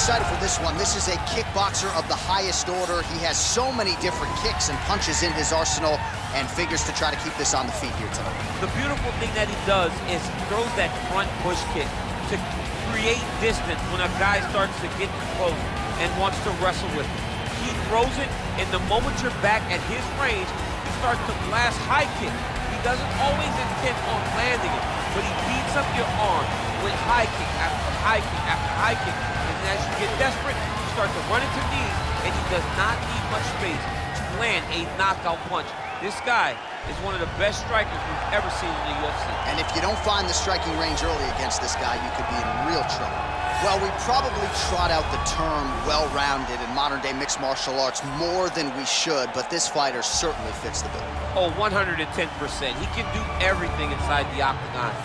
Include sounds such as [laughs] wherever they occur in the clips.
excited for this one. This is a kickboxer of the highest order. He has so many different kicks and punches in his arsenal and figures to try to keep this on the feet here tonight. The beautiful thing that he does is throws that front push kick to create distance when a guy starts to get close and wants to wrestle with him. He throws it, and the moment you're back at his range, he starts to blast high kick. Doesn't always intend on landing it, but he beats up your arm with high kick after high kick after high kick. And as you get desperate, you start to run into knees, and he does not need much space to land a knockout punch. This guy is one of the best strikers we've ever seen in the UFC. And if you don't find the striking range early against this guy, you could be in real trouble. Well, we probably trot out the term well-rounded in modern-day mixed martial arts more than we should, but this fighter certainly fits the bill. Oh, 110%. He can do everything inside the octagon.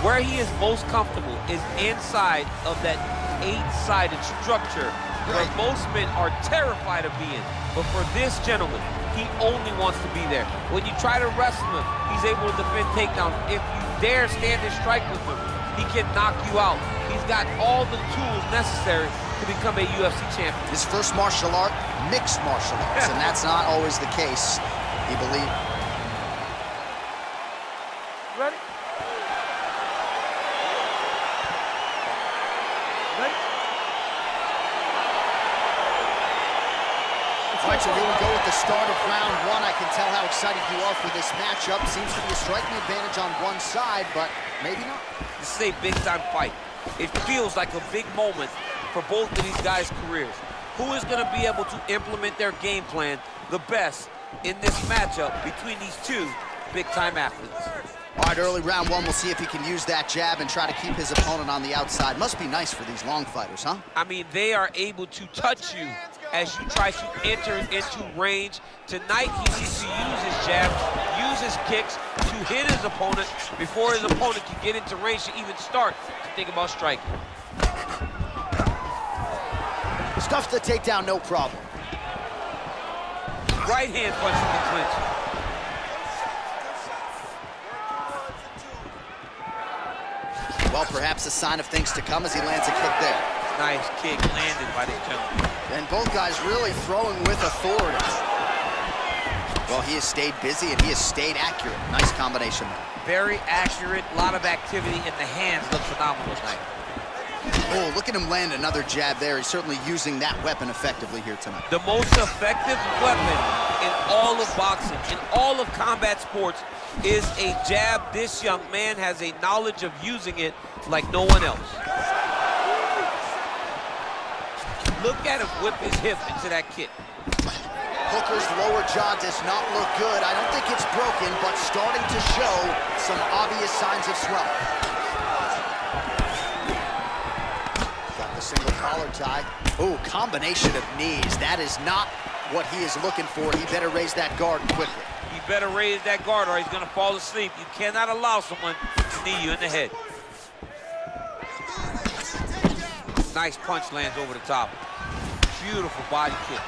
Where he is most comfortable is inside of that eight-sided structure where most men are terrified of being. But for this gentleman, he only wants to be there. When you try to wrestle him, he's able to defend takedowns. If you dare stand and strike with him, he can knock you out. He's got all the tools necessary to become a UFC champion. His first martial art, mixed martial arts, and that's not always the case. He believed. Ready? Ready? All right, so here we go with the start of round one. I can tell how excited you are for this matchup. Seems to be a striking advantage on one side, but maybe not. This is a big-time fight. It feels like a big moment for both of these guys' careers. Who is going to be able to implement their game plan the best in this matchup between these two big-time athletes? All right, early round one, we'll see if he can use that jab and try to keep his opponent on the outside. Must be nice for these long fighters, huh? I mean, they are able to touch you as you try to enter into range. Tonight, he needs to use his jabs, use his kicks to hit his opponent before his opponent can get into range to even start to think about striking. Stuffs the takedown, no problem. Right hand punch from the clinch. Well, perhaps a sign of things to come as he lands a kick there. Nice kick landed by this gentleman. And both guys really throwing with authority. Well, he has stayed busy and he has stayed accurate. Nice combination. Very accurate, a lot of activity, in the hands look phenomenal tonight. Oh, look at him land another jab there. He's certainly using that weapon effectively here tonight. The most effective weapon in all of boxing, in all of combat sports, is a jab. This young man has a knowledge of using it like no one else. Look at him whip his hip into that kick. Hooker's lower jaw does not look good. I don't think it's broken, but starting to show some obvious signs of swelling. Got the single collar tie. Ooh, combination of knees. That is not what he is looking for. He better raise that guard quickly. You better raise that guard or he's gonna fall asleep. You cannot allow someone to knee you in the head. Nice punch lands over the top. Beautiful body kick.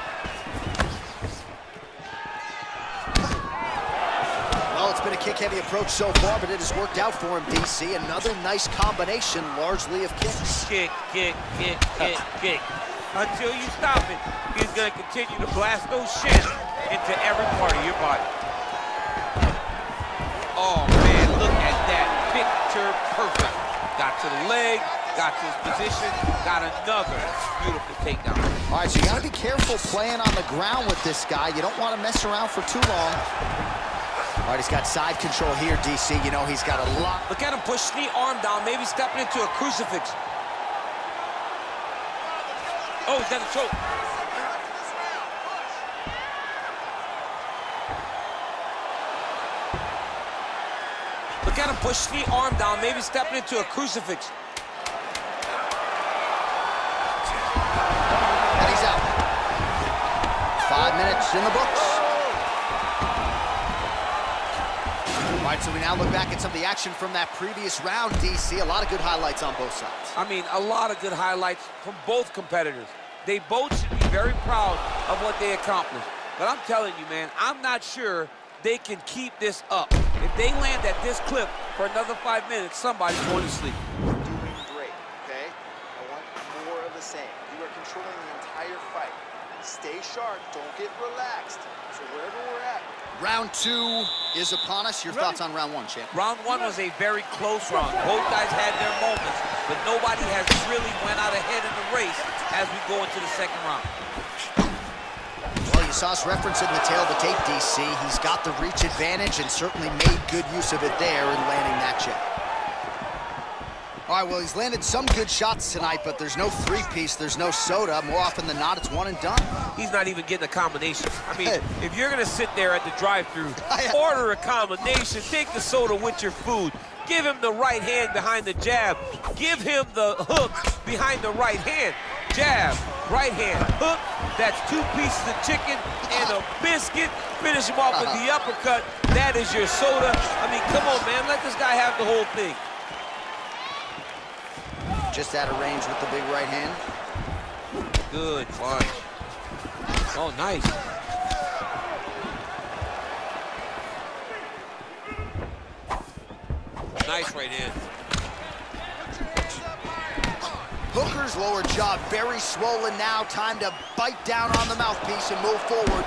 Well, it's been a kick-heavy approach so far, but it has worked out for him, DC. Another nice combination, largely of kicks. Kick, kick, kick, kick, kick. Until you stop it, he's gonna continue to blast those shins into every part of your body. Oh man, look at that, picture perfect. Got to the leg, got to his position, got another beautiful takedown. All right, so you gotta be careful playing on the ground with this guy. You don't wanna mess around for too long. All right, he's got side control here, DC. You know he's got a lot. Look at him push the arm down, maybe stepping into a crucifix. Oh, he's got a choke. Look at him push the arm down, maybe stepping into a crucifix. Five in the books. All right, so we now look back at some of the action from that previous round, DC. A lot of good highlights on both sides. I mean, a lot of good highlights from both competitors. They both should be very proud of what they accomplished. But I'm telling you, man, I'm not sure they can keep this up. If they land at this clip for another five minutes, somebody's going to sleep. doing great, okay? I want more of the same. You stay sharp. Don't get relaxed. So wherever we're at. Round two is upon us. Your thoughts on round one, champ? Round one was a very close round. Both guys had their moments, but nobody has really went out ahead in the race as we go into the second round. Well, you saw us reference in the tale of the tape, DC. He's got the reach advantage and certainly made good use of it there in landing that jab. All right, well, he's landed some good shots tonight, but there's no three-piece, there's no soda. More often than not, it's one and done. He's not even getting a combination. I mean, if you're going to sit there at the drive-through, [laughs] order a combination, take the soda with your food, give him the right hand behind the jab, give him the hook behind the right hand. Jab, right hand, hook, that's two pieces of chicken and a biscuit. Finish him off with uh-huh. the uppercut. That is your soda. I mean, come on, man, let this guy have the whole thing. Just out of range with the big right hand. Good punch. Oh, nice. Nice right hand. Hooker's lower jaw very swollen now. Time to bite down on the mouthpiece and move forward.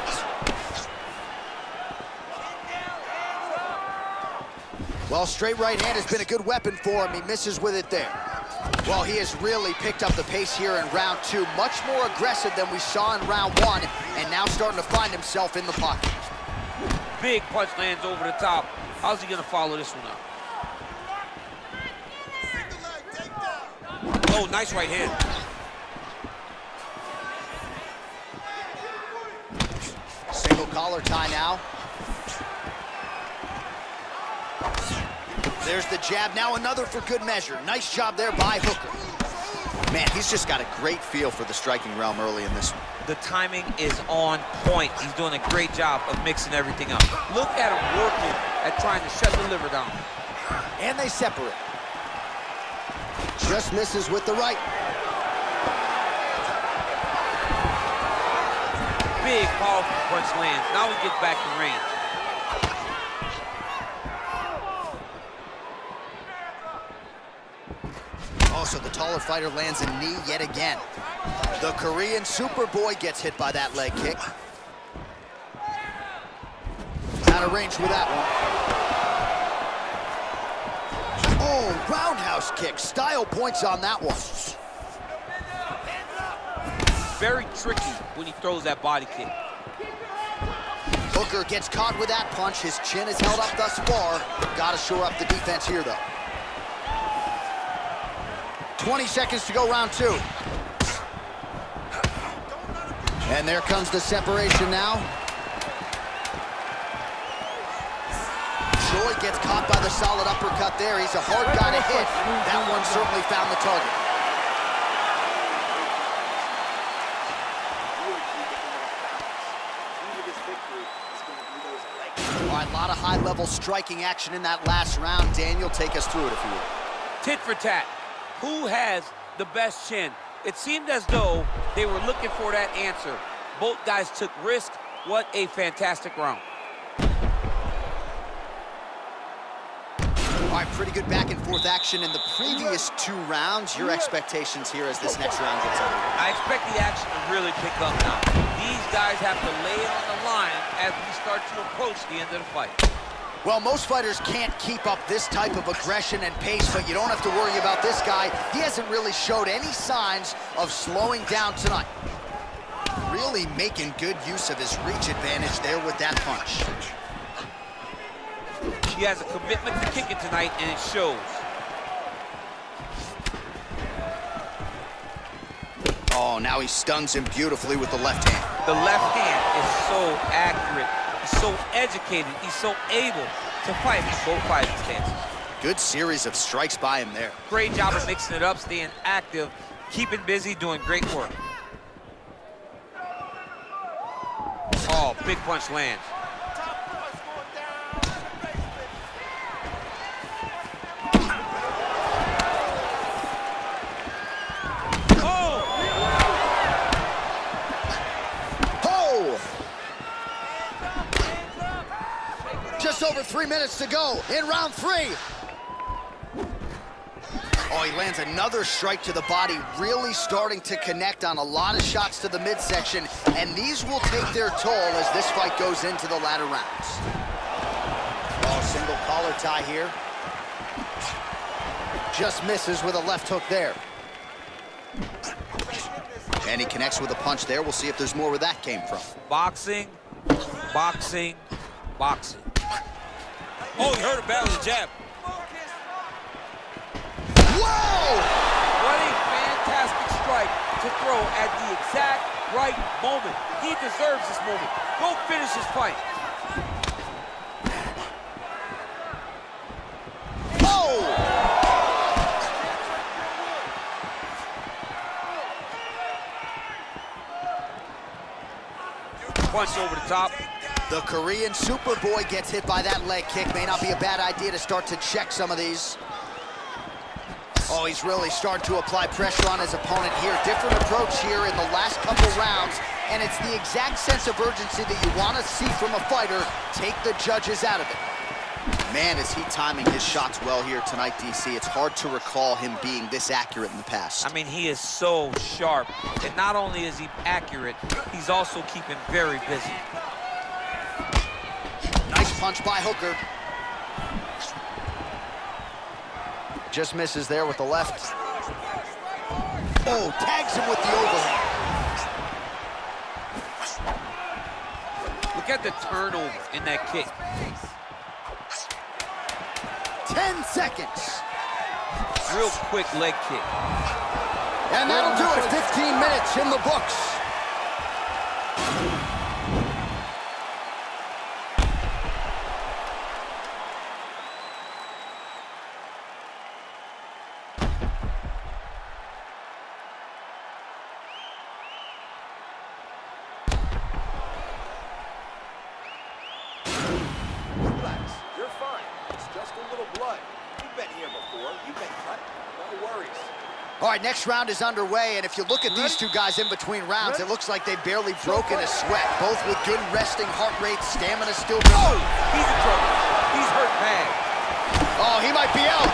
Well, straight right hand has been a good weapon for him. He misses with it there. Well, he has really picked up the pace here in round two. Much more aggressive than we saw in round one, and now starting to find himself in the pocket. Big punch lands over the top. How's he gonna follow this one up? Oh, nice right hand. Single collar tie now. There's the jab. Now another for good measure. Nice job there by Hooker. Man, he's just got a great feel for the striking realm early in this one. The timing is on point. He's doing a great job of mixing everything up. Look at him working at trying to shut the liver down. And they separate. Just misses with the right. Big, powerful punch lands. Now he gets back to range. so the fighter lands a knee yet again. The Korean Superboy gets hit by that leg kick. Out of range with that one. Oh, roundhouse kick. Style points on that one. Very tricky when he throws that body kick. Hooker gets caught with that punch. His chin is held up thus far. Got to shore up the defense here, though. 20 seconds to go round two. And there comes the separation now. Choi gets caught by the solid uppercut there. He's a hard guy to hit. That one certainly found the target. A lot of high-level striking action in that last round. Daniel, take us through it if you will. Tit for tat who has the best chin? It seemed as though they were looking for that answer. Both guys took risk. What a fantastic round. All right, pretty good back and forth action in the previous two rounds. Your expectations here as this next round gets underway? I expect the action to really pick up now. These guys have to lay it on the line as we start to approach the end of the fight. Well, most fighters can't keep up this type of aggression and pace, but you don't have to worry about this guy. He hasn't really showed any signs of slowing down tonight. Really making good use of his reach advantage there with that punch. He has a commitment to kicking tonight, and it shows. Oh, now he stuns him beautifully with the left hand. The left hand is so accurate He's so educated. He's so able to fight both fighting stances. Good series of strikes by him there. Great job of mixing it up, staying active, keeping busy, doing great work. Oh, big punch lands. Just over three minutes to go in round three. Oh, he lands another strike to the body, really starting to connect on a lot of shots to the midsection, and these will take their toll as this fight goes into the latter rounds. Oh, single collar tie here. Just misses with a left hook there. And he connects with a punch there. We'll see if there's more where that came from. Boxing, boxing, boxing. Oh, he heard a battle the jab. Whoa! What a fantastic strike to throw at the exact right moment. He deserves this moment. Go finish his fight. Oh! Punch over the top. The Korean Superboy gets hit by that leg kick. May not be a bad idea to start to check some of these. Oh, he's really starting to apply pressure on his opponent here. Different approach here in the last couple rounds, and it's the exact sense of urgency that you want to see from a fighter. Take the judges out of it. Man, is he timing his shots well here tonight, DC. It's hard to recall him being this accurate in the past. I mean, he is so sharp. And not only is he accurate, he's also keeping very busy. Nice punch by Hooker. Just misses there with the left. Oh, tags him with the overhand. Look at the turnover in that kick. 10 seconds. Real quick leg kick. And that'll do it. 15 minutes in the books. Right, next round is underway, and if you look at these two guys in between rounds, it looks like they've barely broken a sweat, both with good resting heart rate, stamina still Oh, he's in trouble. He's hurt bad. Oh, he might be out.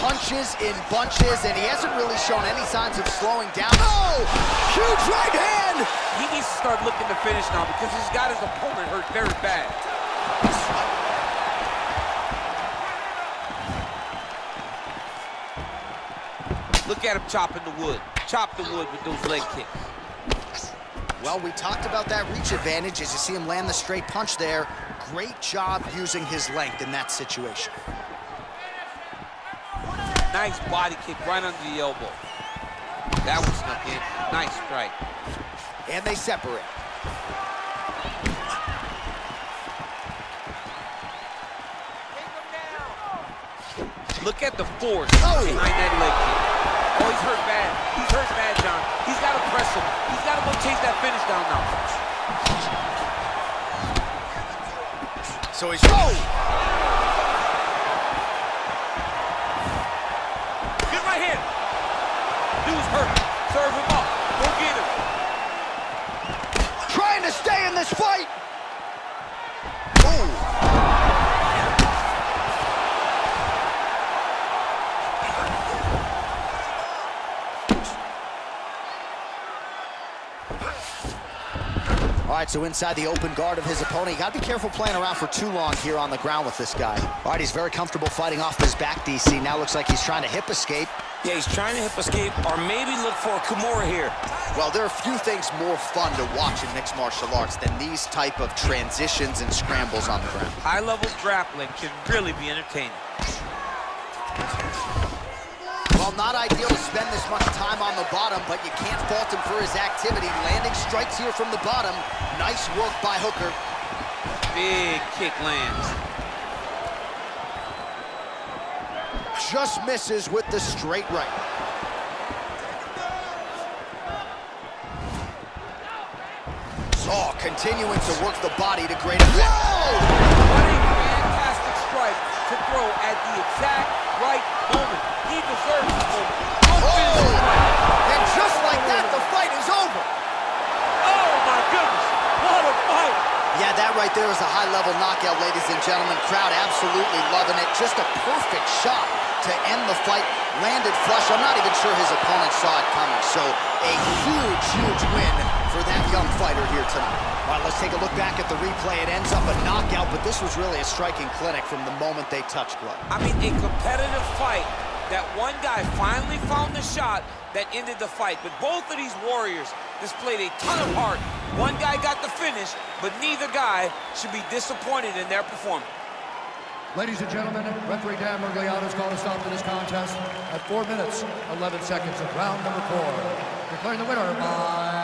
Punches in bunches, and he hasn't really shown any signs of slowing down. Oh, huge right hand. He needs to start looking to finish now because he's got his opponent hurt very bad. Look at him chopping the wood. Chop the wood with those leg kicks. Well, we talked about that reach advantage as you see him land the straight punch there. Great job using his length in that situation. Nice body kick right under the elbow. That one snuck in. Nice strike. And they separate. Look at the force Oh. behind that leg kick. Oh, he's hurt bad. He's hurt bad, John. He's got to press him. He's got to go chase that finish down now. So he's... Oh! Good right hand. Dude's hurt. All right, so inside the open guard of his opponent, you got to be careful playing around for too long here on the ground with this guy. All right, he's very comfortable fighting off his back, DC. Now looks like he's trying to hip escape. Yeah, he's trying to hip escape or maybe look for a Kimura here. Well, there are a few things more fun to watch in mixed martial arts than these type of transitions and scrambles on the ground. High-level grappling can really be entertaining. Not ideal to spend this much time on the bottom, but you can't fault him for his activity. Landing strikes here from the bottom. Nice work by Hooker. Big kick lands. Just misses with the straight right. Oh, continuing to work the body to great effect. Whoa! What a fantastic strike to throw at the exact right moment. He deserves. Go Oh! And just like that, the fight is over. Oh, my goodness. What a fight. Yeah, that right right there is a high-level knockout, ladies and gentlemen. Crowd absolutely loving it. Just a perfect shot to end the fight. Landed flush. I'm not even sure his opponent saw it coming. So a huge, huge win for that young fighter here tonight. All right, let's take a look back at the replay. It ends up a knockout, but this was really a striking clinic from the moment they touched blood. I mean, a competitive fight that one guy finally found the shot that ended the fight. But both of these warriors displayed a ton of heart. One guy got the finish, but neither guy should be disappointed in their performance. Ladies and gentlemen, referee Dan Miragliotta has called a stop to this contest at 4 minutes, 11 seconds of round number four. Declaring the winner by